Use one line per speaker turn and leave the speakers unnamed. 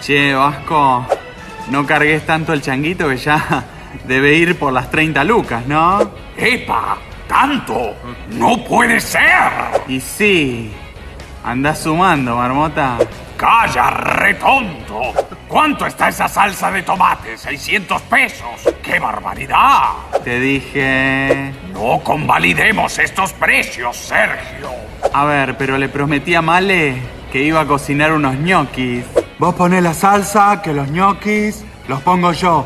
Che, Vasco, no cargues tanto el changuito que ya debe ir por las 30 lucas, ¿no?
¡Epa! ¡Tanto! ¡No puede ser!
Y sí, andás sumando, marmota.
¡Calla, retonto! ¿Cuánto está esa salsa de tomate? ¡600 pesos! ¡Qué barbaridad!
Te dije...
No convalidemos estos precios, Sergio.
A ver, pero le prometí a Male que iba a cocinar unos ñoquis. Vos ponés la salsa, que los ñoquis los pongo yo.